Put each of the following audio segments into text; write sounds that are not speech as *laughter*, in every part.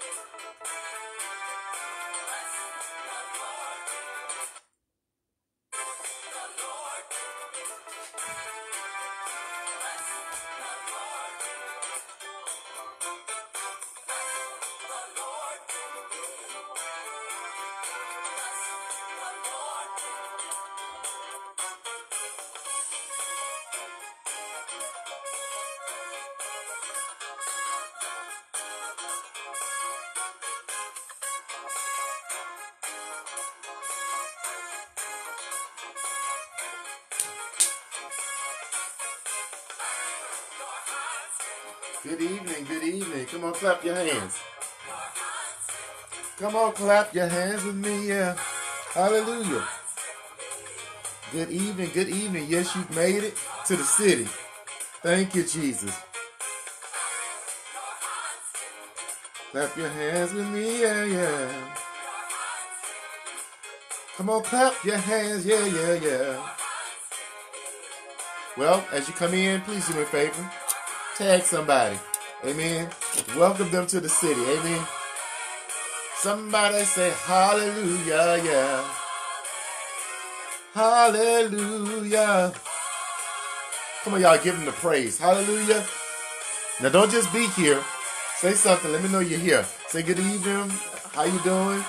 Thank you. Good evening, good evening. Come on, clap your hands. Come on, clap your hands with me, yeah. Hallelujah. Good evening, good evening. Yes, you've made it to the city. Thank you, Jesus. Clap your hands with me, yeah, yeah. Come on, clap your hands, yeah, yeah, yeah. Well, as you come in, please do me a favor. Tag somebody. Amen. Welcome them to the city. Amen. Somebody say hallelujah, yeah. Hallelujah. Come on, y'all, give them the praise. Hallelujah. Now, don't just be here. Say something. Let me know you're here. Say good evening. How you doing?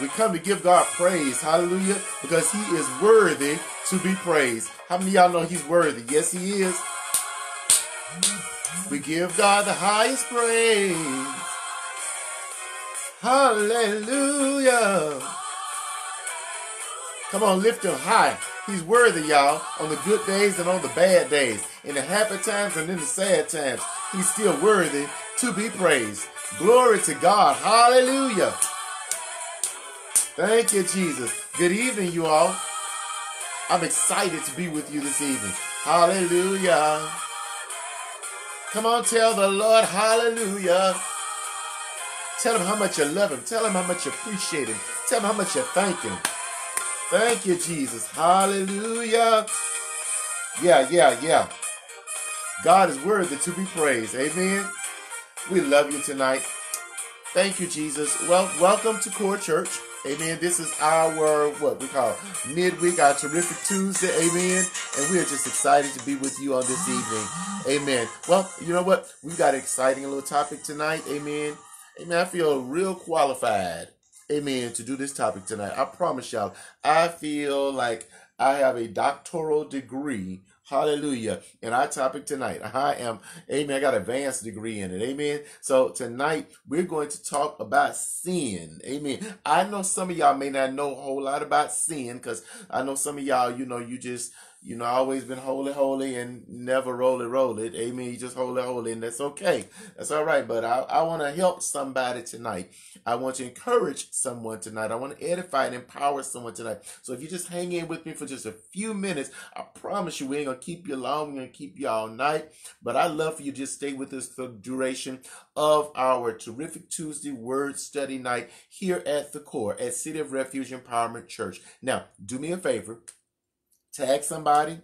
We come to give God praise. Hallelujah. Because he is worthy to be praised. How many y'all know he's worthy? Yes, he is. We give God the highest praise. Hallelujah. Come on, lift him high. He's worthy, y'all, on the good days and on the bad days, in the happy times and in the sad times. He's still worthy to be praised. Glory to God. Hallelujah. Thank you, Jesus. Good evening, you all. I'm excited to be with you this evening. Hallelujah. Come on, tell the Lord, hallelujah. Tell him how much you love him. Tell him how much you appreciate him. Tell him how much you thank him. Thank you, Jesus. Hallelujah. Yeah, yeah, yeah. God is worthy to be praised. Amen. We love you tonight. Thank you, Jesus. Well, welcome to Core Church. Amen. This is our what we call midweek, our terrific Tuesday. Amen. And we are just excited to be with you on this evening. Amen. Well, you know what? We've got an exciting little topic tonight. Amen. Amen. I feel real qualified. Amen. To do this topic tonight. I promise y'all, I feel like I have a doctoral degree Hallelujah. And our topic tonight, I am, amen, I got advanced degree in it. Amen. So tonight we're going to talk about sin. Amen. I know some of y'all may not know a whole lot about sin because I know some of y'all, you know, you just, you know, always been holy, holy, and never roll it, roll it. Amen. You just holy, holy, and that's okay. That's all right. But I, I want to help somebody tonight. I want to encourage someone tonight. I want to edify and empower someone tonight. So if you just hang in with me for just a few minutes, I promise you we ain't gonna keep you long. We're gonna keep you all night. But I love for you to just stay with us for the duration of our terrific Tuesday word study night here at the core at City of Refuge Empowerment Church. Now, do me a favor tag somebody,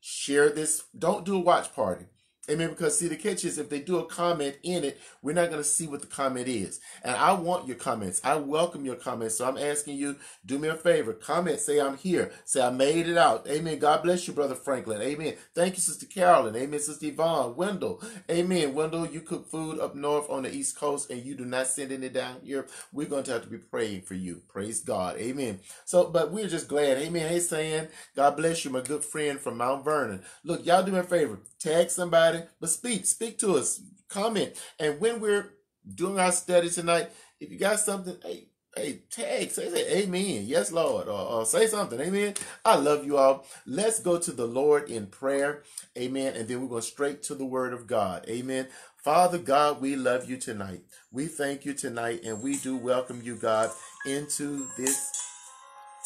share this. Don't do a watch party. Amen. Because see, the catch is if they do a comment in it, we're not going to see what the comment is. And I want your comments. I welcome your comments. So I'm asking you, do me a favor. Comment. Say I'm here. Say I made it out. Amen. God bless you, Brother Franklin. Amen. Thank you, Sister Carolyn. Amen. Sister Yvonne. Wendell. Amen. Wendell, you cook food up north on the East Coast and you do not send any down here. We're going to have to be praying for you. Praise God. Amen. So, but we're just glad. Amen. Hey, saying, God bless you, my good friend from Mount Vernon. Look, y'all do me a favor. Tag somebody but speak, speak to us, comment. And when we're doing our study tonight, if you got something, hey, hey, tag, say, say amen. Yes, Lord. Or, or, say something. Amen. I love you all. Let's go to the Lord in prayer. Amen. And then we're going straight to the word of God. Amen. Father God, we love you tonight. We thank you tonight and we do welcome you, God, into this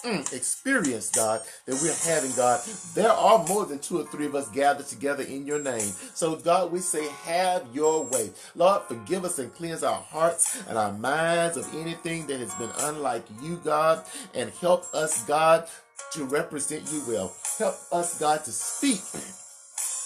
mm, experience, God, that we're having, God. There are more than two or three of us gathered together in your name. So, God, we say, have your way. Lord, forgive us and cleanse our hearts and our minds of anything that has been unlike you, God, and help us, God, to represent you well. Help us, God, to speak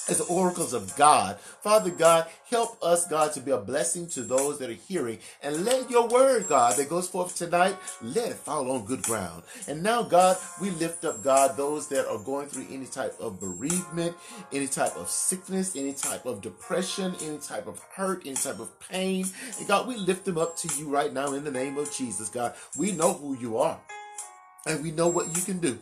as oracles of God. Father God, help us, God, to be a blessing to those that are hearing. And let your word, God, that goes forth tonight, let it fall on good ground. And now, God, we lift up, God, those that are going through any type of bereavement, any type of sickness, any type of depression, any type of hurt, any type of pain. And God, we lift them up to you right now in the name of Jesus, God. We know who you are. And we know what you can do.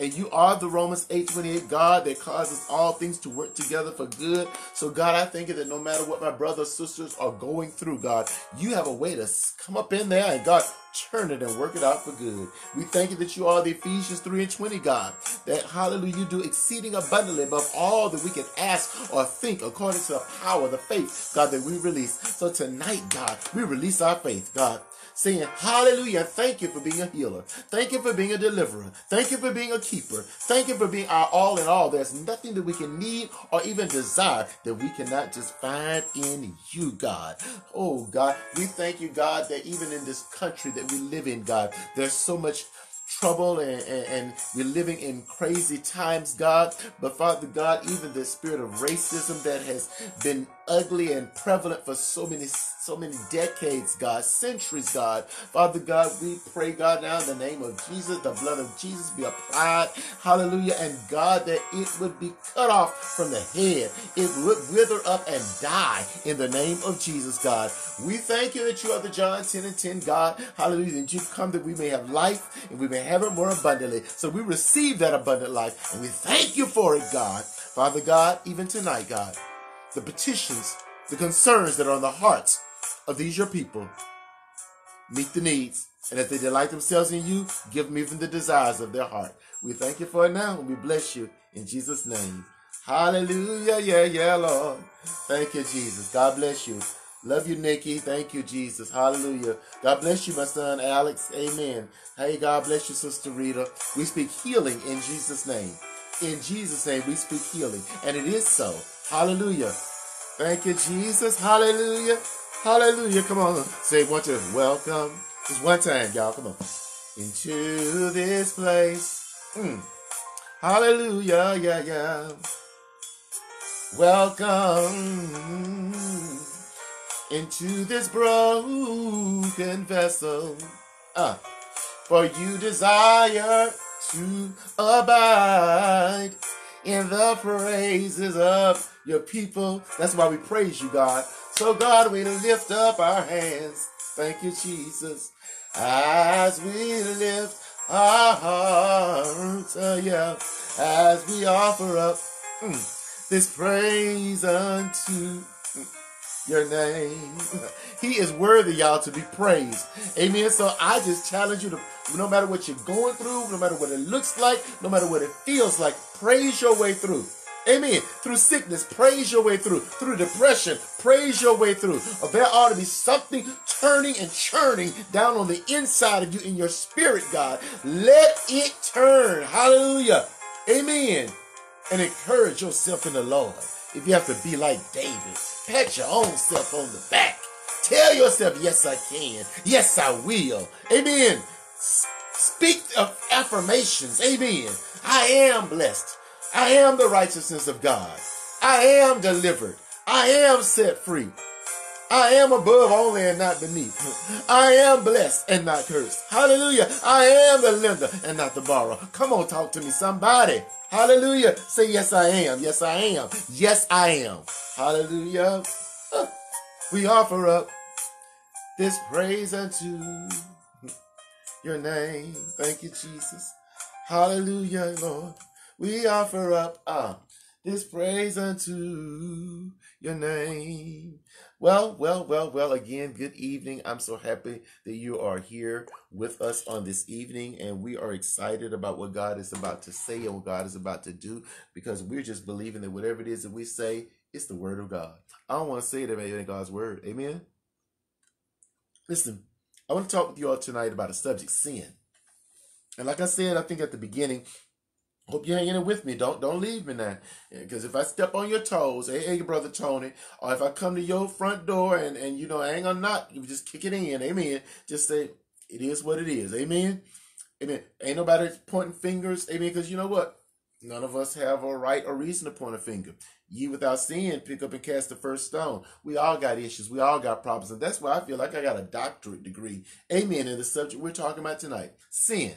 And you are the Romans 8:28 God that causes all things to work together for good. So God, I thank you that no matter what my brothers sisters are going through, God, you have a way to come up in there and God turn it and work it out for good. We thank you that you are the Ephesians 3 and 20 God. That hallelujah, you do exceeding abundantly above all that we can ask or think according to the power, of the faith, God, that we release. So tonight, God, we release our faith, God saying, Hallelujah. Thank you for being a healer. Thank you for being a deliverer. Thank you for being a keeper. Thank you for being our all in all. There's nothing that we can need or even desire that we cannot just find in you, God. Oh, God, we thank you, God, that even in this country that we live in, God, there's so much trouble and, and, and, we're living in crazy times, God. But Father God, even the spirit of racism that has been ugly and prevalent for so many so many decades, God, centuries, God. Father God, we pray, God, now in the name of Jesus, the blood of Jesus be applied. Hallelujah. And God, that it would be cut off from the head. It would wither up and die in the name of Jesus, God. We thank you that you are the John 10 and 10 God. Hallelujah. That you've come that we may have life and we may have it more abundantly. So we receive that abundant life and we thank you for it, God. Father God, even tonight, God, the petitions, the concerns that are on the hearts of these your people. Meet the needs. And if they delight themselves in you, give them even the desires of their heart. We thank you for it now and we bless you in Jesus' name. Hallelujah. Yeah, yeah, Lord. Thank you, Jesus. God bless you. Love you, Nikki. Thank you, Jesus. Hallelujah. God bless you, my son, Alex. Amen. Hey, God bless you, Sister Rita. We speak healing in Jesus' name. In Jesus' name, we speak healing. And it is so. Hallelujah. Thank you, Jesus. Hallelujah. Hallelujah. Come on. Say one to welcome. Just one time, y'all. Come on. Into this place. Mm. Hallelujah. Yeah, yeah. Welcome into this broken vessel. Uh, for you desire to abide in the praises of your people. That's why we praise you, God. So, God, we lift up our hands. Thank you, Jesus. As we lift our hearts, uh, yeah, as we offer up mm, this praise unto your name. He is worthy, y'all, to be praised. Amen. So I just challenge you to, no matter what you're going through, no matter what it looks like, no matter what it feels like, praise your way through. Amen. Through sickness, praise your way through. Through depression, praise your way through. There ought to be something turning and churning down on the inside of you in your spirit, God. Let it turn. Hallelujah. Amen. And encourage yourself in the Lord. If you have to be like David, pat your own self on the back. Tell yourself, yes, I can. Yes, I will. Amen. Speak of affirmations. Amen. I am blessed. I am the righteousness of God. I am delivered. I am set free. I am above only and not beneath. I am blessed and not cursed. Hallelujah. I am the lender and not the borrower. Come on, talk to me, somebody. Hallelujah. Say, yes, I am. Yes, I am. Yes, I am. Hallelujah. We offer up this praise unto your name. Thank you, Jesus. Hallelujah, Lord we offer up uh, this praise unto your name. Well, well, well, well, again, good evening. I'm so happy that you are here with us on this evening, and we are excited about what God is about to say and what God is about to do because we're just believing that whatever it is that we say, it's the word of God. I don't want to say it in God's word. Amen. Listen, I want to talk with you all tonight about a subject sin. And like I said, I think at the beginning, Hope you're hanging in with me. Don't don't leave me now. Because if I step on your toes, hey, hey, brother Tony, or if I come to your front door and, and you know I ain't gonna knock, you just kick it in. Amen. Just say it is what it is. Amen. Amen. Ain't nobody pointing fingers. Amen. Because you know what? None of us have a right or reason to point a finger. Ye without sin, pick up and cast the first stone. We all got issues. We all got problems. And that's why I feel like I got a doctorate degree. Amen. In the subject we're talking about tonight. Sin.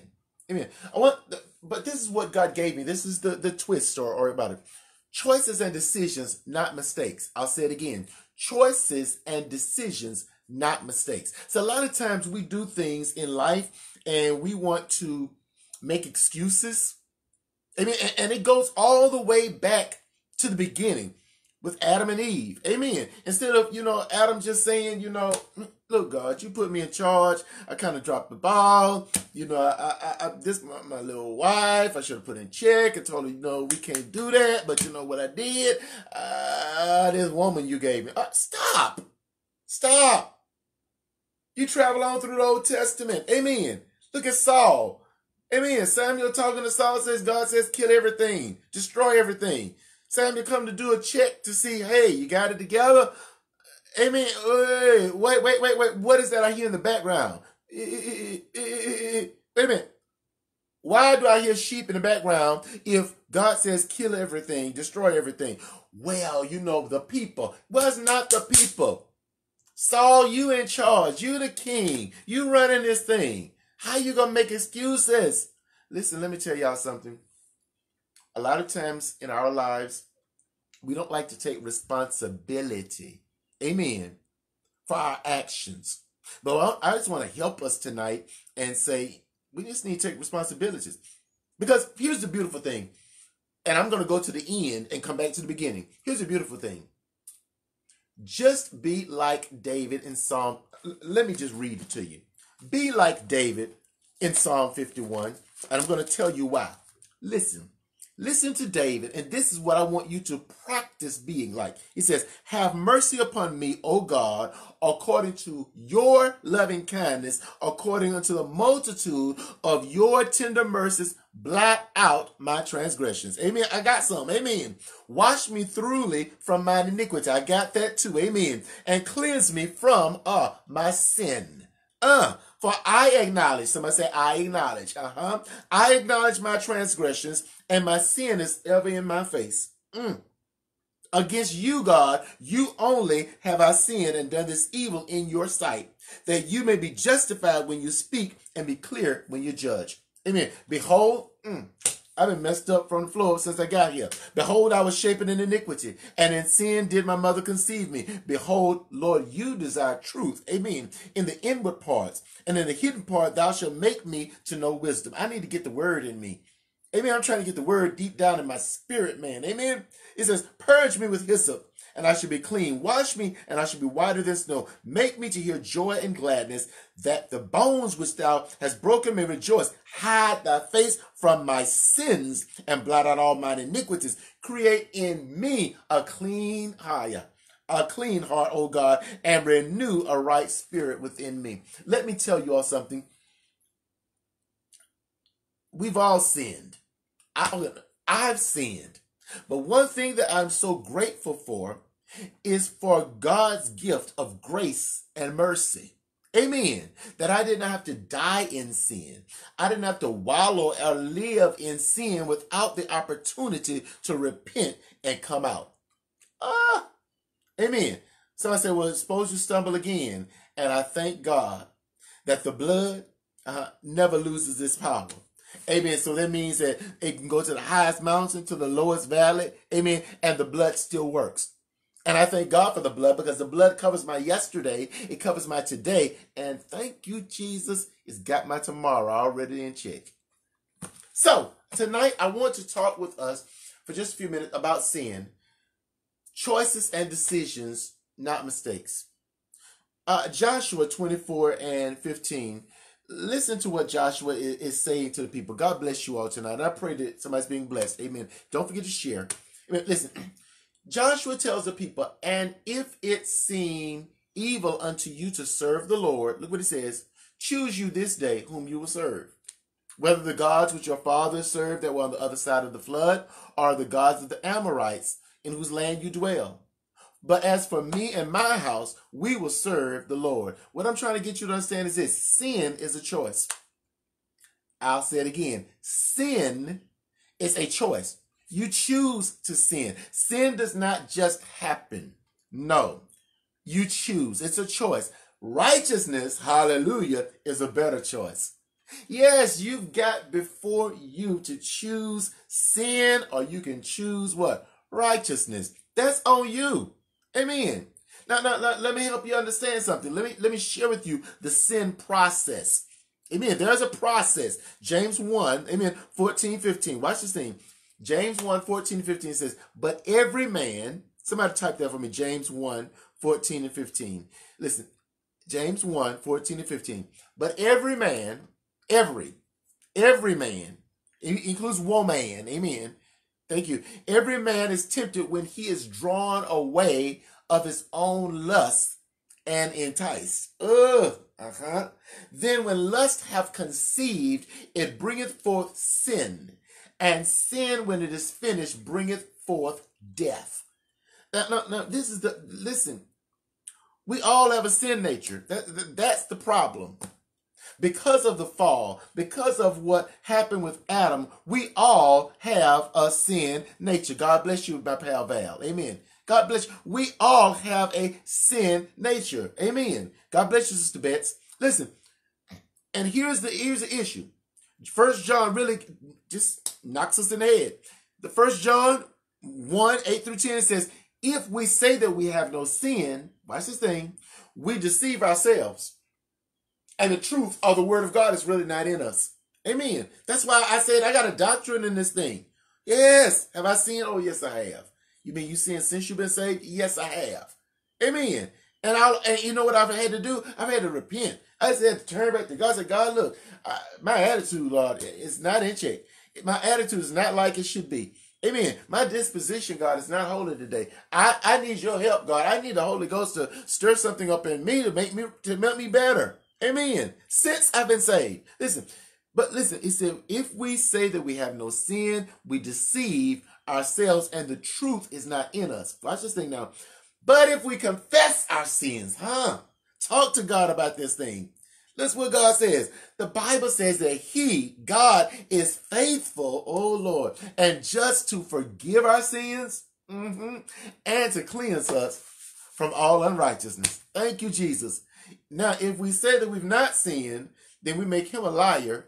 Amen. I want, but this is what God gave me. This is the, the twist or, or about it. Choices and decisions, not mistakes. I'll say it again. Choices and decisions, not mistakes. So a lot of times we do things in life and we want to make excuses. I mean, and it goes all the way back to the beginning with Adam and Eve. Amen. Instead of, you know, Adam just saying, you know, look, God, you put me in charge. I kind of dropped the ball. You know, I, I, I this my, my little wife. I should have put in check and told her, you know, we can't do that. But you know what I did? Uh, this woman you gave me. Uh, stop. Stop. You travel on through the Old Testament. Amen. Look at Saul. Amen. Samuel talking to Saul says, God says, kill everything, destroy everything. Samuel come to do a check to see, hey, you got it together? Amen. Wait, wait, wait, wait. What is that I hear in the background? Eh, eh, eh, wait a minute. Why do I hear sheep in the background if God says kill everything, destroy everything? Well, you know, the people. Was not the people. Saul, you in charge. You the king. You running this thing. How you gonna make excuses? Listen, let me tell y'all something. A lot of times in our lives, we don't like to take responsibility Amen. For our actions. But I just want to help us tonight and say we just need to take responsibilities. Because here's the beautiful thing. And I'm going to go to the end and come back to the beginning. Here's the beautiful thing. Just be like David in Psalm. Let me just read it to you. Be like David in Psalm 51. And I'm going to tell you why. Listen. Listen to David, and this is what I want you to practice being like. He says, Have mercy upon me, O God, according to your loving kindness, according unto the multitude of your tender mercies, blot out my transgressions. Amen. I got some. Amen. Wash me thoroughly from my iniquity. I got that too. Amen. And cleanse me from uh my sin. Uh, for I acknowledge, somebody say, I acknowledge. Uh huh. I acknowledge my transgressions, and my sin is ever in my face. Mm. Against you, God, you only have I sinned and done this evil in your sight, that you may be justified when you speak and be clear when you judge. Amen. Behold, mm, I've been messed up from the floor since I got here. Behold, I was shapen in iniquity, and in sin did my mother conceive me. Behold, Lord, you desire truth. Amen. In the inward parts, and in the hidden part, thou shalt make me to know wisdom. I need to get the word in me. Amen. I'm trying to get the word deep down in my spirit, man. Amen. It says, Purge me with hyssop, and I shall be clean. Wash me, and I shall be whiter than snow. Make me to hear joy and gladness, that the bones which thou hast broken may rejoice. Hide thy face from my sins, and blot out all mine iniquities. Create in me a clean heart. A clean heart, O God, and renew a right spirit within me. Let me tell you all something. We've all sinned. I, I've sinned. But one thing that I'm so grateful for is for God's gift of grace and mercy. Amen. That I did not have to die in sin. I didn't have to wallow or live in sin without the opportunity to repent and come out. Ah, amen. So I said, well, suppose you stumble again. And I thank God that the blood uh, never loses its power. Amen. So that means that it can go to the highest mountain, to the lowest valley. Amen. And the blood still works. And I thank God for the blood because the blood covers my yesterday, it covers my today. And thank you, Jesus, it's got my tomorrow already in check. So tonight I want to talk with us for just a few minutes about sin, choices and decisions, not mistakes. Uh, Joshua 24 and 15 listen to what Joshua is, saying to the people. God bless you all tonight. I pray that somebody's being blessed. Amen. Don't forget to share. Listen, Joshua tells the people, and if it seem evil unto you to serve the Lord, look what he says, choose you this day whom you will serve. whether the gods which your fathers served that were on the other side of the flood, or the gods of the Amorites in whose land you dwell. But as for me and my house, we will serve the Lord. What I'm trying to get you to understand is this sin is a choice. I'll say it again sin is a choice. You choose to sin. Sin does not just happen. No, you choose. It's a choice. Righteousness, hallelujah, is a better choice. Yes, you've got before you to choose sin or you can choose what? Righteousness. That's on you. Amen. Now, now, now, let me help you understand something. Let me let me share with you the sin process. Amen. There's a process. James 1, amen, 14, 15. Watch this thing. James 1, 14, 15 says, But every man, somebody type that for me. James 1, 14 and 15. Listen, James 1, 14 and 15. But every man, every, every man, includes woman, amen. Thank you. Every man is tempted when he is drawn away of his own lust and enticed. Uh-huh. Then when lust have conceived, it bringeth forth sin. And sin, when it is finished, bringeth forth death. Now, now, now this is the, listen, we all have a sin nature. That, that, that's the problem. Because of the fall, because of what happened with Adam, we all have a sin nature. God bless you, my pal Val. Amen. God bless you. We all have a sin nature. Amen. God bless you, Sister Betts. Listen, and here's the here's the issue. First John really just knocks us in the head. The first John 1, 8 through 10 says, if we say that we have no sin, watch this thing, we deceive ourselves. And the truth of the word of God is really not in us. Amen. That's why I said I got a doctrine in this thing. Yes. Have I sinned? Oh, yes, I have. You mean you sinned since you've been saved? Yes, I have. Amen. And I and you know what I've had to do? I've had to repent. I just had to turn back to God. I said, God, look, I, my attitude, Lord, is not in check. My attitude is not like it should be. Amen. My disposition, God, is not holy today. I, I need your help, God. I need the Holy Ghost to stir something up in me to make me to make me better. Amen. Since I've been saved. Listen, but listen, he said, if we say that we have no sin, we deceive ourselves and the truth is not in us. Watch this thing now. But if we confess our sins, huh? Talk to God about this thing. That's what God says. The Bible says that He, God, is faithful, oh Lord, and just to forgive our sins mm-hmm, and to cleanse us from all unrighteousness. Thank you, Jesus. Now, if we say that we've not sinned, then we make Him a liar,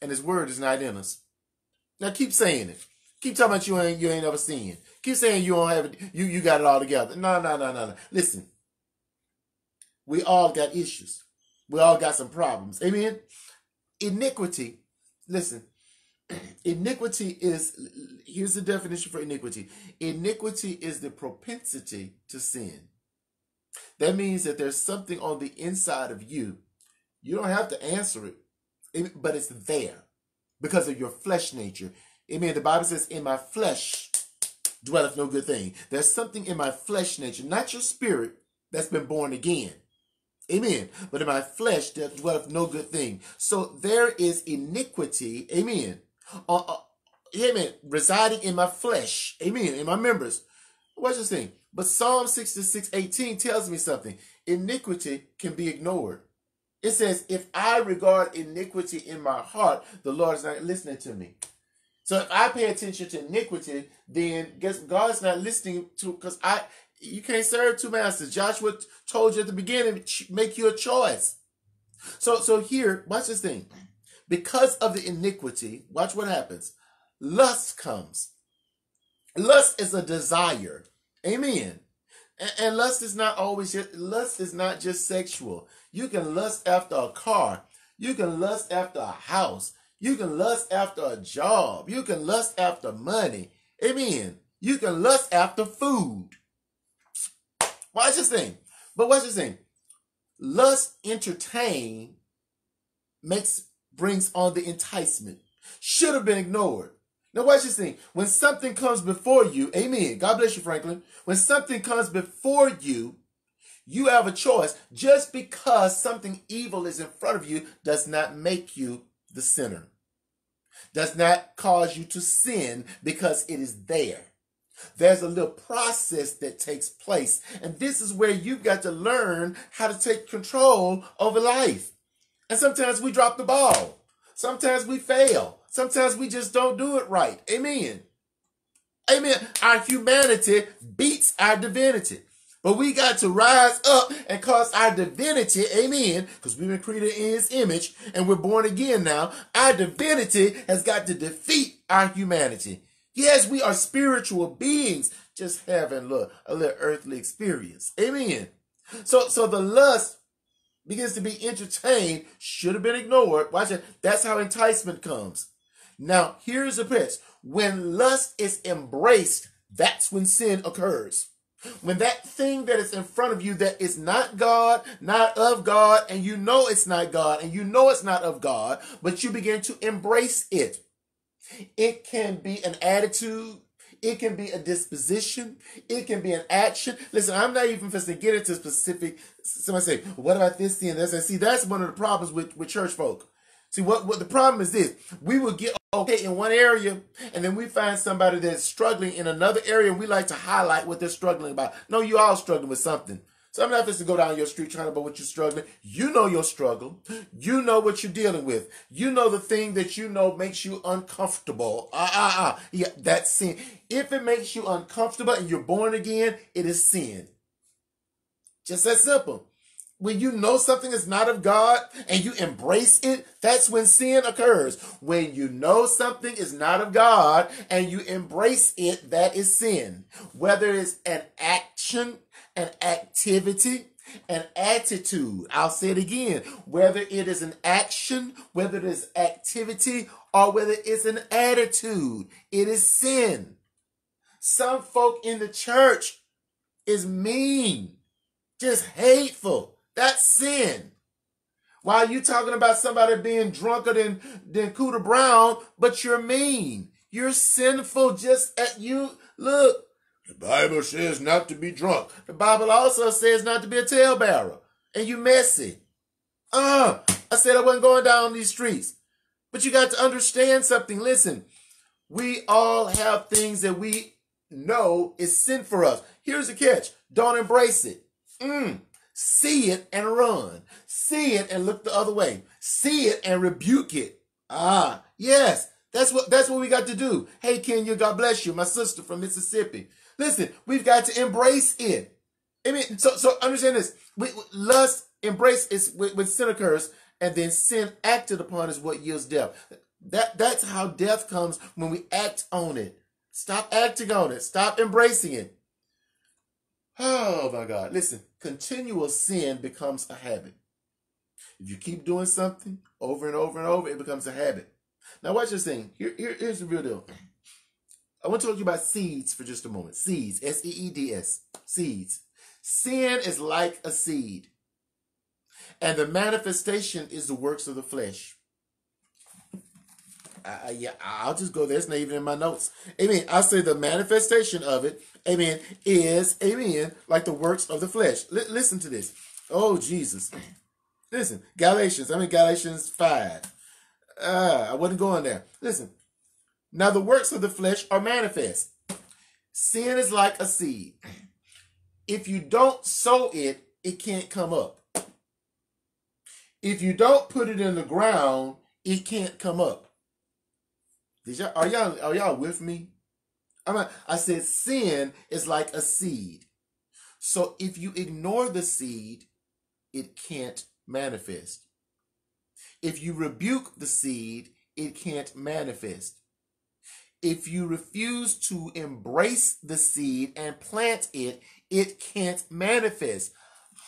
and His word is not in us. Now, keep saying it. Keep talking about you ain't you ain't ever sinned. Keep saying you don't have it. You you got it all together. No, no, no, no, no. Listen, we all got issues. We all got some problems. Amen. Iniquity. Listen, *clears throat* iniquity is here's the definition for iniquity. Iniquity is the propensity to sin. That means that there's something on the inside of you. You don't have to answer it, but it's there because of your flesh nature. Amen. The Bible says, In my flesh dwelleth no good thing. There's something in my flesh nature, not your spirit, that's been born again. Amen. But in my flesh there dwelleth no good thing. So there is iniquity. Amen. Uh, uh, amen. Residing in my flesh. Amen. In my members. What's this thing? But Psalm 66, 18 tells me something. Iniquity can be ignored. It says, if I regard iniquity in my heart, the Lord is not listening to me. So if I pay attention to iniquity, then guess God's not listening to because I you can't serve two masters. Joshua told you at the beginning, make you a choice. So, so here, watch this thing. Because of the iniquity, watch what happens. Lust comes. Lust is a desire. Amen. And, lust is not always just, lust is not just sexual. You can lust after a car. You can lust after a house. You can lust after a job. You can lust after money. Amen. You can lust after food. Watch this thing. But watch this thing. Lust entertain makes brings on the enticement. Should have been ignored. Now watch this thing. When something comes before you, amen. God bless you, Franklin. When something comes before you, you have a choice. Just because something evil is in front of you does not make you the sinner. does not cause you to sin because it is there. There's a little process that takes place. And this is where you've got to learn how to take control over life. And sometimes we drop the ball. Sometimes we fail. Sometimes we just don't do it right. Amen. Amen. Our humanity beats our divinity. But we got to rise up and cause our divinity, amen, because we've been created in his image and we're born again now. Our divinity has got to defeat our humanity. Yes, we are spiritual beings, just having look, a little earthly experience. Amen. So, so the lust begins to be entertained, should have been ignored. Watch it. That's how enticement comes. Now, here's the pitch. When lust is embraced, that's when sin occurs. When that thing that is in front of you that is not God, not of God, and you know it's not God, and you know it's not of God, but you begin to embrace it. It can be an attitude. It can be a disposition. It can be an action. Listen, I'm not even supposed to get into specific. Somebody say, what about this thing? That's see, that's one of the problems with, with church folk. See, what, what the problem is this. We will get okay in one area, and then we find somebody that's struggling in another area, and we like to highlight what they're struggling about. No, you all struggling with something. So I'm not just to go down your street trying to about what you're struggling. You know your struggle. You know what you're dealing with. You know the thing that you know makes you uncomfortable. Ah, ah, ah. Yeah, that's sin. If it makes you uncomfortable and you're born again, it is sin. Just that simple when you know something is not of God and you embrace it, that's when sin occurs. When you know something is not of God and you embrace it, that is sin. Whether it's an action, an activity, an attitude. I'll say it again. Whether it is an action, whether it is activity, or whether it's an attitude, it is sin. Some folk in the church is mean, just hateful that's sin. Why are you talking about somebody being drunker than, than Cooter Brown, but you're mean. You're sinful just at you. Look, the Bible says not to be drunk. The Bible also says not to be a talebearer. And you messy. Uh, I said I wasn't going down these streets. But you got to understand something. Listen, we all have things that we know is sin for us. Here's the catch. Don't embrace it. Mm. See it and run. See it and look the other way. See it and rebuke it. Ah, yes. That's what that's what we got to do. Hey Kenya, God bless you, my sister from Mississippi. Listen, we've got to embrace it. I mean, so so understand this. We, lust embrace is when, when sin occurs, and then sin acted upon is what yields death. That that's how death comes when we act on it. Stop acting on it. Stop embracing it. Oh my God. Listen, continual sin becomes a habit. If you keep doing something over and over and over, it becomes a habit. Now, watch this thing. Here, here, here's the real deal. I want to talk to you about seeds for just a moment. Seeds, S E E D S, seeds. Sin is like a seed, and the manifestation is the works of the flesh. I, yeah, I'll just go there. It's not even in my notes. Amen. I say the manifestation of it, amen, is, amen, like the works of the flesh. L- listen to this. Oh, Jesus. Listen, Galatians, I mean, Galatians 5. Uh, I wasn't going there. Listen. Now the works of the flesh are manifest. Sin is like a seed. If you don't sow it, it can't come up. If you don't put it in the ground, it can't come up. Did y'all, are y'all are y'all with me? I'm not, I said sin is like a seed. So if you ignore the seed, it can't manifest. If you rebuke the seed, it can't manifest. If you refuse to embrace the seed and plant it, it can't manifest.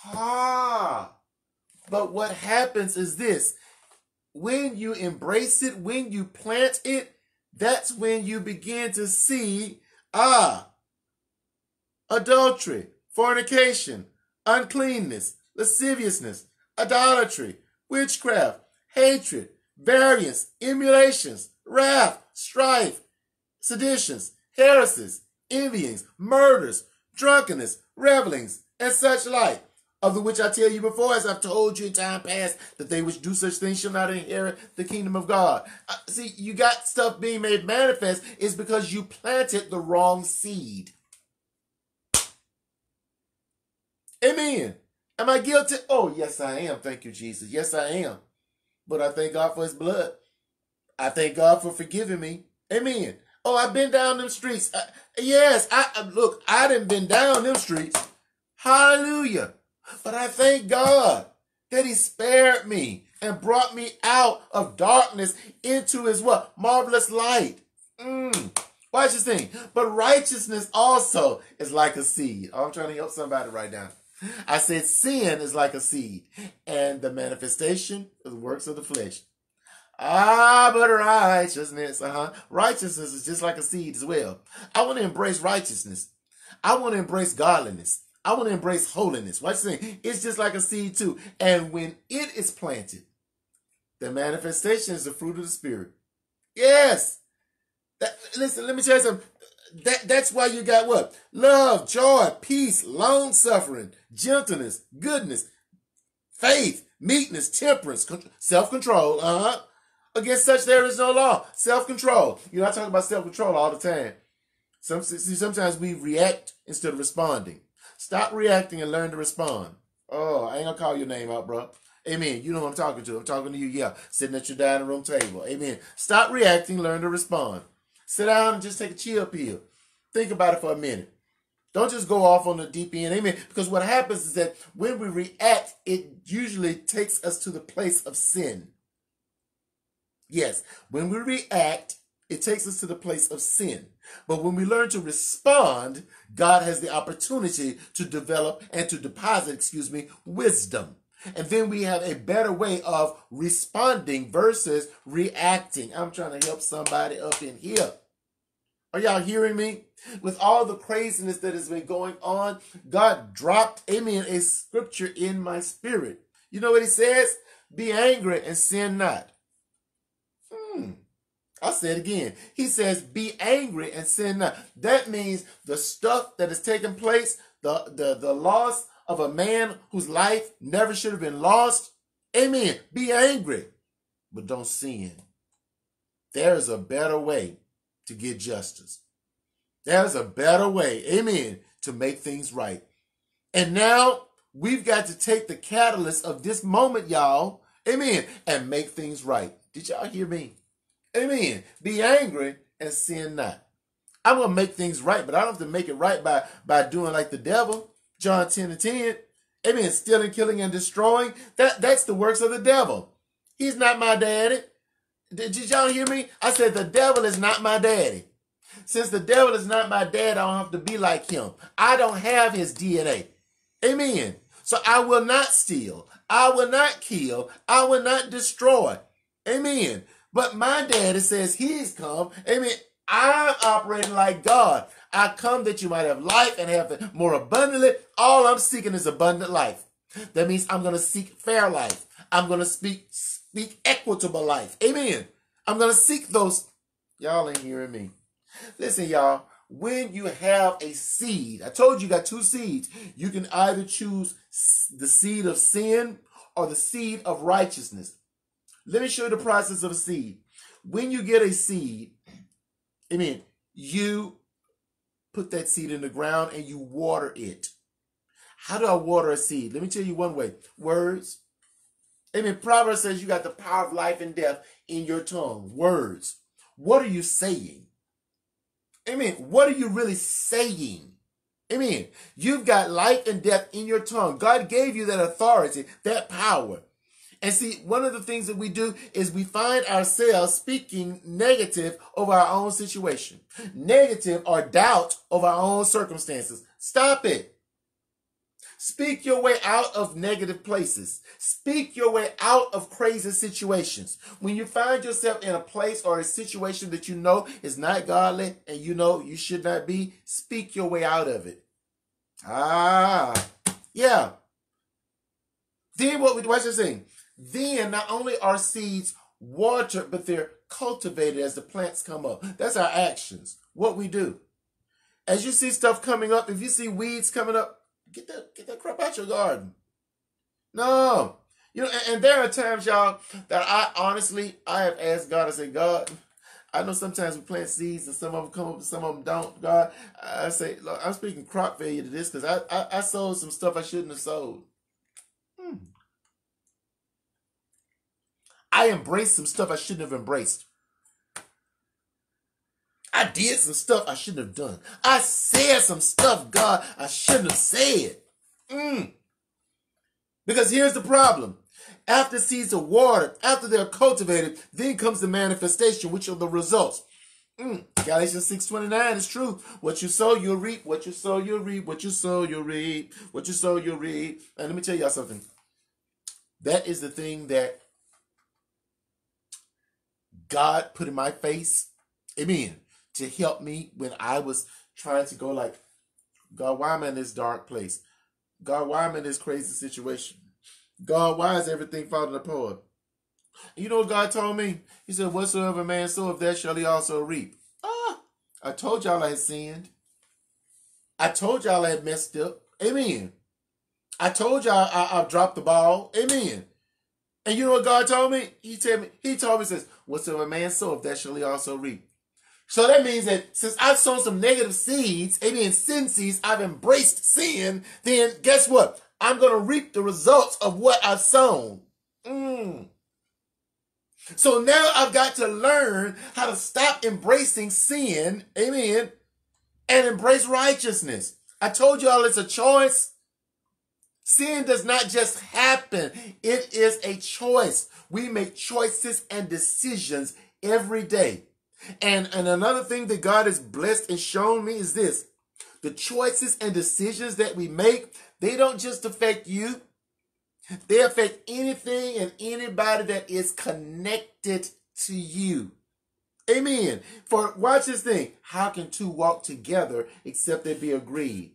Ah, but what happens is this when you embrace it, when you plant it, that's when you begin to see, ah, adultery, fornication, uncleanness, lasciviousness, idolatry, witchcraft, hatred, variance, emulations, wrath, strife, seditions, heresies, envyings, murders, drunkenness, revelings, and such like. Of the which I tell you before, as I've told you in time past, that they which do such things shall not inherit the kingdom of God. Uh, see, you got stuff being made manifest is because you planted the wrong seed. Amen. Am I guilty? Oh, yes, I am. Thank you, Jesus. Yes, I am. But I thank God for his blood. I thank God for forgiving me. Amen. Oh, I've been down them streets. Uh, yes, I look, I didn't been down them streets. Hallelujah. But I thank God that he spared me and brought me out of darkness into his what? Marvelous light. Mm. Watch this thing. But righteousness also is like a seed. Oh, I'm trying to help somebody right now. I said sin is like a seed, and the manifestation of the works of the flesh. Ah, but righteousness, uh-huh. Righteousness is just like a seed as well. I want to embrace righteousness. I want to embrace godliness. I want to embrace holiness. Watch this thing. It's just like a seed too. And when it is planted, the manifestation is the fruit of the spirit. Yes. That, listen, let me tell you something. That, that's why you got what? Love, joy, peace, long suffering, gentleness, goodness, faith, meekness, temperance, self control. Uh huh. Against such there is no law. Self control. You know, I talk about self control all the time. Some, see, sometimes we react instead of responding. Stop reacting and learn to respond. Oh, I ain't gonna call your name out, bro. Amen. You know who I'm talking to. I'm talking to you, yeah, sitting at your dining room table. Amen. Stop reacting, learn to respond. Sit down and just take a chill pill. Think about it for a minute. Don't just go off on the deep end. Amen. Because what happens is that when we react, it usually takes us to the place of sin. Yes, when we react, it takes us to the place of sin. But when we learn to respond, God has the opportunity to develop and to deposit, excuse me, wisdom. And then we have a better way of responding versus reacting. I'm trying to help somebody up in here. Are y'all hearing me? With all the craziness that has been going on, God dropped, amen, a scripture in my spirit. You know what he says? Be angry and sin not. Hmm. I'll say it again. He says, be angry and sin not. That means the stuff that is taking place, the, the, the loss of a man whose life never should have been lost. Amen. Be angry, but don't sin. There is a better way to get justice. There's a better way, amen, to make things right. And now we've got to take the catalyst of this moment, y'all, amen, and make things right. Did y'all hear me? Amen. Be angry and sin not. I'm gonna make things right, but I don't have to make it right by by doing like the devil. John 10 and 10. Amen. Stealing, killing, and destroying. That that's the works of the devil. He's not my daddy. Did y'all hear me? I said the devil is not my daddy. Since the devil is not my dad, I don't have to be like him. I don't have his DNA. Amen. So I will not steal. I will not kill. I will not destroy. Amen. But my daddy says he's come. Amen. I'm operating like God. I come that you might have life and have it more abundantly. All I'm seeking is abundant life. That means I'm going to seek fair life. I'm going to speak speak equitable life. Amen. I'm going to seek those. Y'all ain't hearing me. Listen, y'all. When you have a seed, I told you, you got two seeds. You can either choose the seed of sin or the seed of righteousness. Let me show you the process of a seed. When you get a seed, I mean, you put that seed in the ground and you water it. How do I water a seed? Let me tell you one way. Words. Amen. Proverbs says you got the power of life and death in your tongue. Words. What are you saying? Amen. What are you really saying? Amen. You've got life and death in your tongue. God gave you that authority, that power. And see, one of the things that we do is we find ourselves speaking negative over our own situation, negative or doubt of our own circumstances. Stop it. Speak your way out of negative places. Speak your way out of crazy situations. When you find yourself in a place or a situation that you know is not godly and you know you should not be, speak your way out of it. Ah, yeah. Then what we watch this thing. Then not only are seeds watered, but they're cultivated as the plants come up. That's our actions, what we do. As you see stuff coming up, if you see weeds coming up, get that get that crap out your garden. No. You know, and, and there are times, y'all, that I honestly I have asked God, I say, God, I know sometimes we plant seeds and some of them come up and some of them don't. God, I say, look, I'm speaking crop failure to this because I, I, I sold some stuff I shouldn't have sold. I embraced some stuff I shouldn't have embraced. I did some stuff I shouldn't have done. I said some stuff, God, I shouldn't have said. Mm. Because here's the problem. After seeds are watered, after they're cultivated, then comes the manifestation, which are the results. Mm. Galatians 6.29 is true. What you sow, you'll reap. What you sow, you'll reap. What you sow, you'll reap. What you sow, you'll reap. And let me tell y'all something. That is the thing that God put in my face. Amen. To help me when I was trying to go like, God, why am I in this dark place? God, why am I in this crazy situation? God, why is everything falling apart? You know what God told me? He said, Whatsoever man soweth, that shall he also reap. Ah, I told y'all I had sinned. I told y'all I had messed up. Amen. I told y'all I, I, I dropped the ball. Amen. And you know what God told me? He told me, he told me, says, Whatsoever man soweth, that shall he also reap. So that means that since I've sown some negative seeds, amen, sin seeds, I've embraced sin, then guess what? I'm going to reap the results of what I've sown. Mm. So now I've got to learn how to stop embracing sin, amen, and embrace righteousness. I told y'all it's a choice. Sin does not just happen, it is a choice. We make choices and decisions every day. And, and another thing that God has blessed and shown me is this the choices and decisions that we make, they don't just affect you, they affect anything and anybody that is connected to you. Amen. For watch this thing. How can two walk together except they be agreed?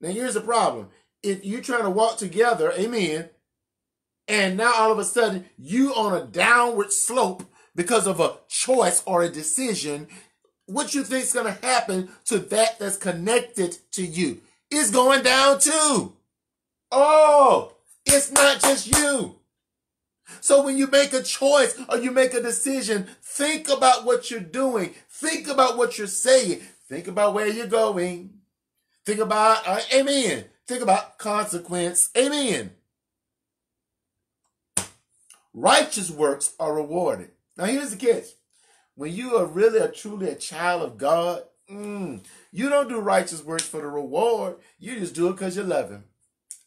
Now here's the problem. If you're trying to walk together, amen, and now all of a sudden you on a downward slope because of a choice or a decision, what you think is going to happen to that that's connected to you is going down too. Oh, it's not just you. So when you make a choice or you make a decision, think about what you're doing. Think about what you're saying. Think about where you're going. Think about, uh, amen. Think about consequence. Amen. Righteous works are rewarded. Now here's the catch. When you are really a truly a child of God, mm, you don't do righteous works for the reward. You just do it because you love him.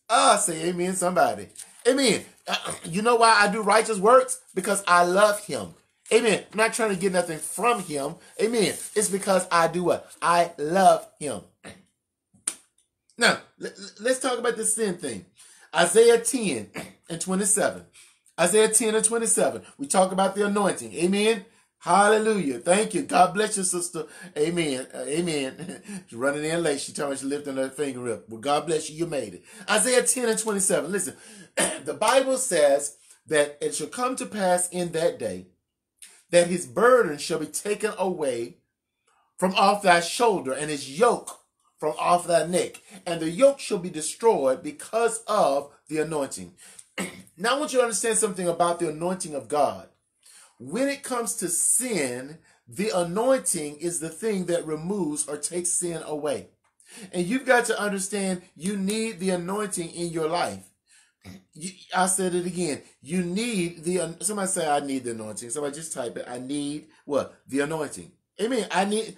Ah, say amen, somebody. Amen. Uh, *clears throat* you know why I do righteous works? Because I love him. Amen. I'm not trying to get nothing from him. Amen. It's because I do what? I love him. *clears throat* Now, let's talk about this sin thing. Isaiah 10 and 27. Isaiah 10 and 27. We talk about the anointing. Amen. Hallelujah. Thank you. God bless you, sister. Amen. Uh, amen. *laughs* She's running in late. She told me she's lifting her finger up. Well, God bless you. You made it. Isaiah 10 and 27. Listen, *clears throat* the Bible says that it shall come to pass in that day that his burden shall be taken away from off thy shoulder and his yoke from off thy neck. And the yoke shall be destroyed because of the anointing. *clears throat* now I want you to understand something about the anointing of God. When it comes to sin, the anointing is the thing that removes or takes sin away. And you've got to understand you need the anointing in your life. *clears throat* I said it again. You need the somebody say I need the anointing. Somebody just type it. I need what? The anointing. Amen. I need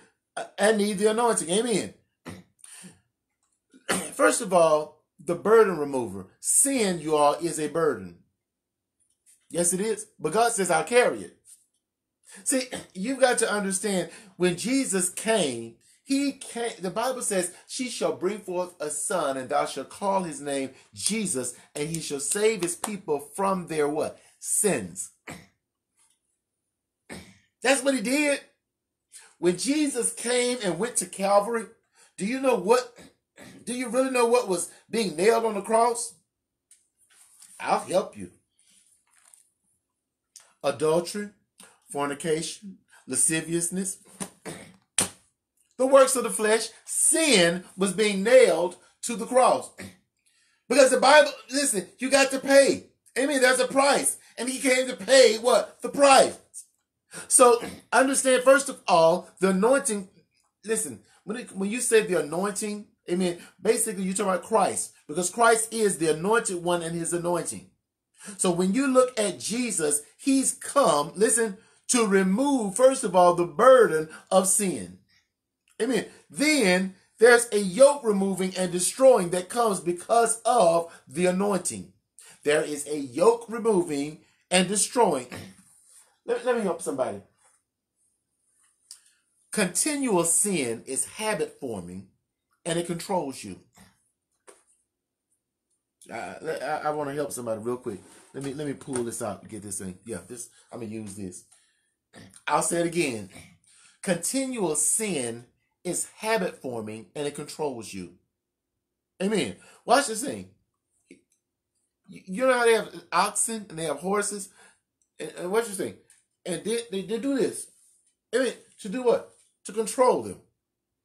I need the anointing. Amen. *clears throat* First of all, the burden remover. Sin, you all, is a burden. Yes, it is. But God says, I'll carry it. See, *clears throat* you've got to understand when Jesus came, he came, the Bible says, She shall bring forth a son, and thou shalt call his name Jesus, and he shall save his people from their what? Sins. *clears throat* That's what he did. When Jesus came and went to Calvary, do you know what do you really know what was being nailed on the cross? I'll help you. Adultery, fornication, lasciviousness, the works of the flesh, sin was being nailed to the cross. Because the Bible, listen, you got to pay. Amen. There's a price. And he came to pay what? The price. So understand, first of all, the anointing. Listen, when, it, when you say the anointing, amen, basically you talk about Christ because Christ is the anointed one and his anointing. So when you look at Jesus, he's come, listen, to remove, first of all, the burden of sin. Amen. Then there's a yoke removing and destroying that comes because of the anointing. There is a yoke removing and destroying. let, let me help somebody. Continual sin is habit forming and it controls you. I, I, I want to help somebody real quick. Let me let me pull this out and get this thing. Yeah, this I'm gonna use this. I'll say it again. Continual sin is habit forming and it controls you. Amen. Watch this thing. You know how they have oxen and they have horses? And, and watch this thing. And they, they, they do this. I mean, to do what? To control them.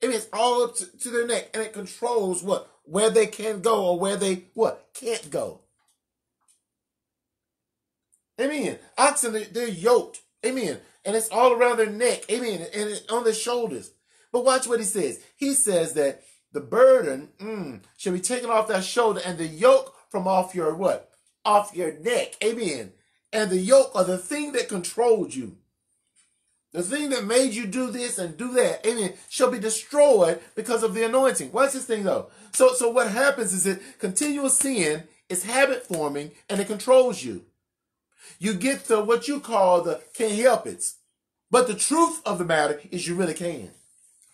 I mean, it's all up to, to their neck and it controls what? Where they can go or where they what? Can't go. Amen. Oxen, they're yoked. Amen. And it's all around their neck. Amen. And on their shoulders. But watch what he says. He says that the burden mm, shall be taken off that shoulder and the yoke from off your what? Off your neck. Amen. And the yoke or the thing that controlled you. The thing that made you do this and do that, amen, shall be destroyed because of the anointing. What's this thing though. So, so what happens is that continual sin is habit forming and it controls you. You get to what you call the can't help it. But the truth of the matter is you really can.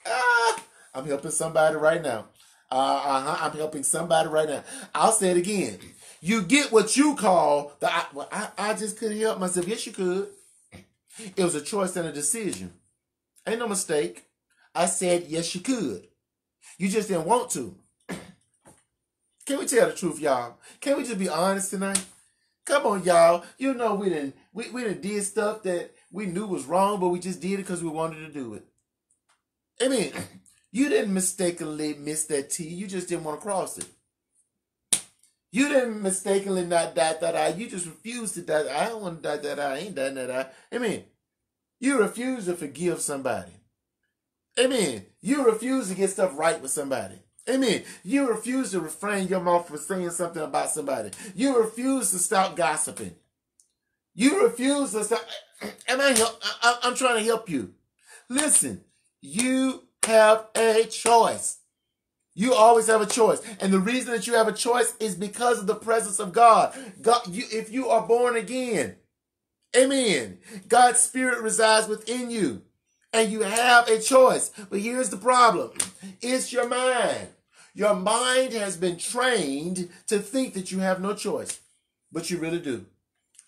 Ah, I'm helping somebody right now. Uh, uh-huh, I'm helping somebody right now. I'll say it again. You get what you call the. I, well, I, I just couldn't help myself. Yes, you could. It was a choice and a decision. Ain't no mistake. I said yes, you could. You just didn't want to. *clears throat* Can we tell the truth, y'all? Can we just be honest tonight? Come on, y'all. You know we didn't we, we didn't did stuff that we knew was wrong, but we just did it because we wanted to do it. I mean, *clears throat* you didn't mistakenly miss that T. You just didn't want to cross it. You didn't mistakenly not dot that I. You just refused to dot. I don't want to dot that I. Ain't done that I. I mean, you refuse to forgive somebody. Amen. You refuse to get stuff right with somebody. Amen. You refuse to refrain your mouth from saying something about somebody. You refuse to stop gossiping. You refuse to stop. Am I help? I, I'm trying to help you. Listen, you have a choice. You always have a choice. And the reason that you have a choice is because of the presence of God. God, you, if you are born again, amen. God's spirit resides within you and you have a choice. But here's the problem. It's your mind. Your mind has been trained to think that you have no choice, but you really do.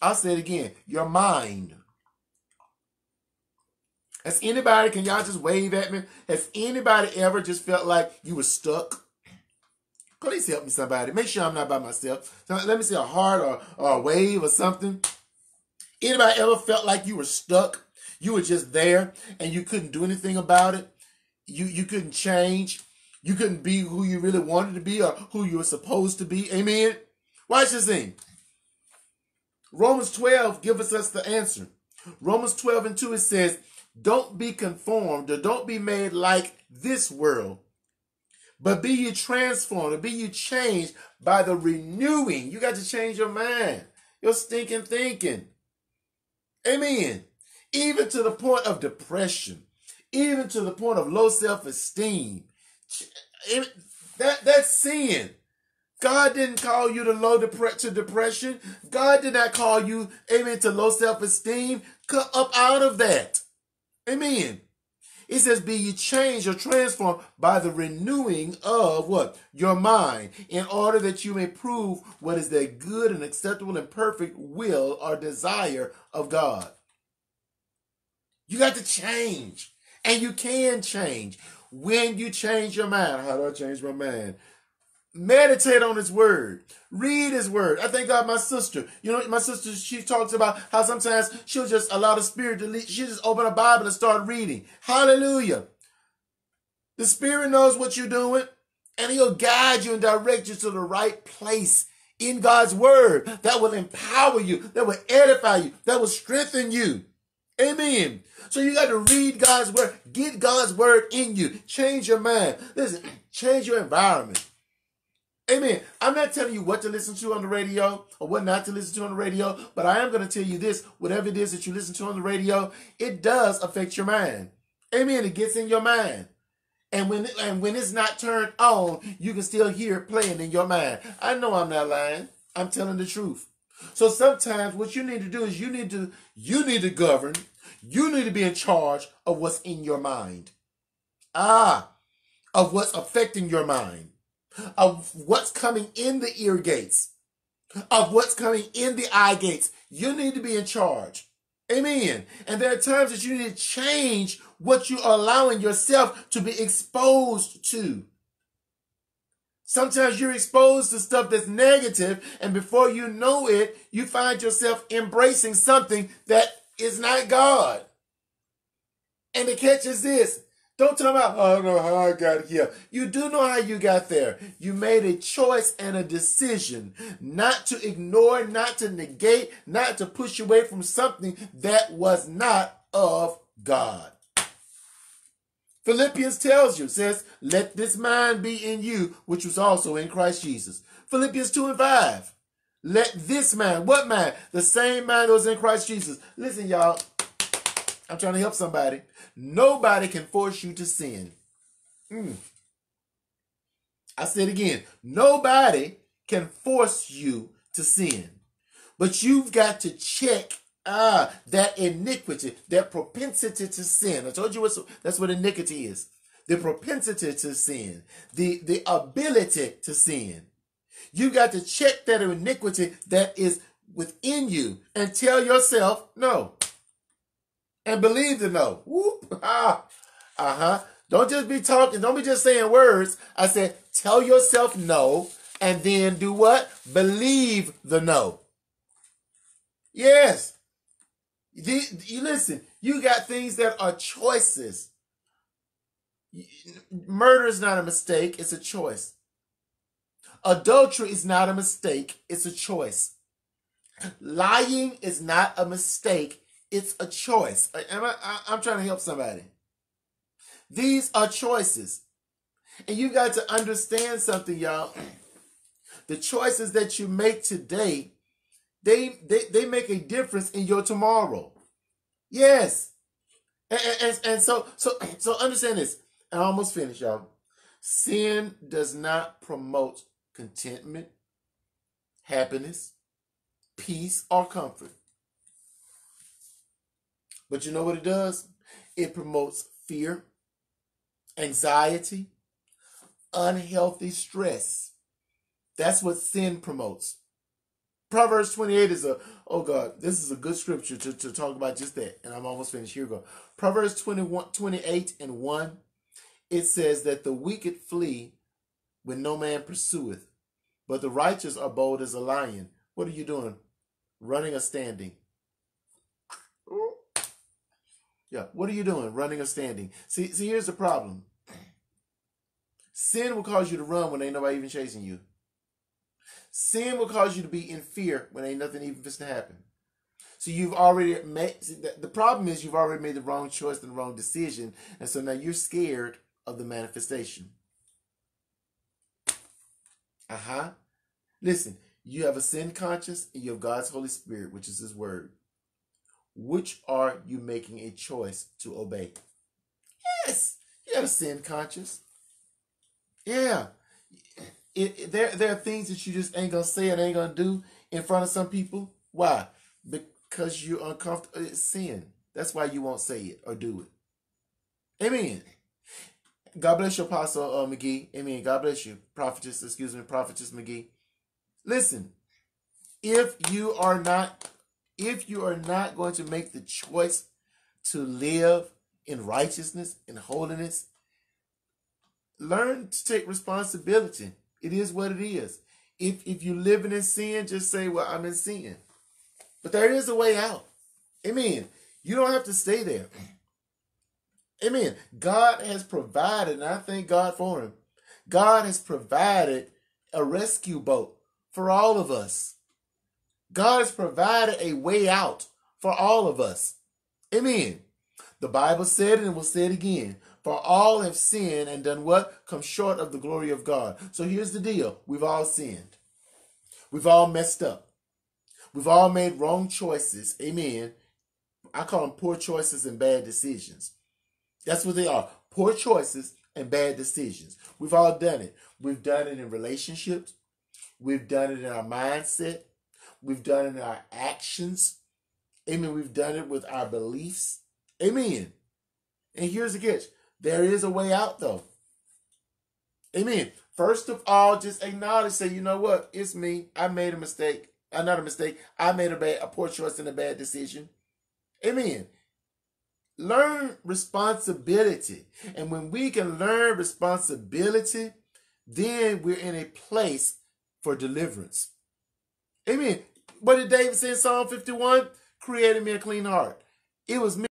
I'll say it again. Your mind has anybody, can y'all just wave at me? Has anybody ever just felt like you were stuck? Please help me, somebody. Make sure I'm not by myself. So let me see a heart or, or a wave or something. Anybody ever felt like you were stuck? You were just there and you couldn't do anything about it? You you couldn't change. You couldn't be who you really wanted to be or who you were supposed to be. Amen. Watch this thing. Romans 12 gives us the answer. Romans 12 and 2 it says, don't be conformed or don't be made like this world, but be you transformed or be you changed by the renewing. You got to change your mind, your stinking thinking. Amen. Even to the point of depression, even to the point of low self esteem. Eh, that, that's sin. God didn't call you to low dep- to depression. God did not call you, amen, to low self esteem. Come up out of that. Amen. It says, be ye changed or transformed by the renewing of what? Your mind, in order that you may prove what is the good and acceptable and perfect will or desire of God. You got to change. And you can change when you change your mind. How do I change my mind? Meditate on his word. Read his word. I thank God my sister, you know, my sister, she talks about how sometimes she'll just allow the spirit to lead. She'll just open a Bible and start reading. Hallelujah. The spirit knows what you're doing. And he'll guide you and direct you to the right place in God's word that will empower you, that will edify you, that will strengthen you. Amen. So you got to read God's word, get God's word in you, change your mind. Listen, *clears throat* change your environment. Amen. I'm not telling you what to listen to on the radio or what not to listen to on the radio, but I am going to tell you this whatever it is that you listen to on the radio, it does affect your mind. Amen. It gets in your mind. And when and when it's not turned on, you can still hear it playing in your mind. I know I'm not lying. I'm telling the truth. So sometimes what you need to do is you need to you need to govern. You need to be in charge of what's in your mind. Ah, of what's affecting your mind. Of what's coming in the ear gates. Of what's coming in the eye gates. You need to be in charge. Amen. And there are times that you need to change what you are allowing yourself to be exposed to. Sometimes you're exposed to stuff that's negative, and before you know it, you find yourself embracing something that is not God. And the catch is this don't talk about, I don't know how I got here. You do know how you got there. You made a choice and a decision not to ignore, not to negate, not to push away from something that was not of God. Philippians tells you, says, let this mind be in you, which was also in Christ Jesus. Philippians 2 and 5. Let this man, what man? The same man that was in Christ Jesus. Listen, y'all. I'm trying to help somebody. Nobody can force you to sin. Mm. I said again, nobody can force you to sin. But you've got to check ah, that iniquity, that propensity to sin. I told you what, that's what iniquity is. The propensity to sin, the, the ability to sin. You got to check that iniquity that is within you and tell yourself no. And believe the no. Whoop. Ah. *laughs* Uh-huh. Don't just be talking. Don't be just saying words. I said, tell yourself no. And then do what? Believe the no. Yes. You listen, you got things that are choices. Murder is not a mistake, it's a choice. Adultery is not a mistake, it's a choice. Lying is not a mistake, it's a choice. I, I, I'm trying to help somebody. These are choices. And you got to understand something, y'all. The choices that you make today, they, they, they make a difference in your tomorrow. Yes. And, and, and so, so, so understand this. I almost finished, y'all. Sin does not promote contentment, happiness, peace, or comfort. But you know what it does? It promotes fear, anxiety, unhealthy stress. That's what sin promotes. Proverbs 28 is a, oh God, this is a good scripture to, to talk about just that. And I'm almost finished. Here we go. Proverbs 21, 28 and 1, it says that the wicked flee when no man pursueth, but the righteous are bold as a lion. What are you doing? Running or standing? Yeah, what are you doing? Running or standing? See, see, here's the problem. Sin will cause you to run when ain't nobody even chasing you. Sin will cause you to be in fear when ain't nothing even supposed to happen. So you've already made the problem is you've already made the wrong choice and the wrong decision, and so now you're scared of the manifestation. Uh huh. Listen, you have a sin conscious and you have God's Holy Spirit, which is His Word. Which are you making a choice to obey? Yes, you have a sin conscious. Yeah, it, it, there there are things that you just ain't gonna say and ain't gonna do in front of some people. Why? Because you're uncomfortable. It's sin. That's why you won't say it or do it. Amen. God bless you, Apostle uh, McGee. Amen. God bless you, Prophetess. Excuse me, Prophetess McGee. Listen, if you are not, if you are not going to make the choice to live in righteousness and holiness, learn to take responsibility. It is what it is. If if you're living in sin, just say, "Well, I'm in sin." But there is a way out. Amen. You don't have to stay there. Amen. God has provided, and I thank God for him. God has provided a rescue boat for all of us. God has provided a way out for all of us. Amen. The Bible said, and it will say it again, for all have sinned and done what? Come short of the glory of God. So here's the deal. We've all sinned. We've all messed up. We've all made wrong choices. Amen. I call them poor choices and bad decisions. That's what they are. Poor choices and bad decisions. We've all done it. We've done it in relationships. We've done it in our mindset. We've done it in our actions. Amen. We've done it with our beliefs. Amen. And here's the catch there is a way out, though. Amen. First of all, just acknowledge, say, you know what? It's me. I made a mistake. Uh, not a mistake. I made a bad, a poor choice and a bad decision. Amen. Learn responsibility. And when we can learn responsibility, then we're in a place for deliverance. Amen. What did David say in Psalm 51? Created me a clean heart. It was me.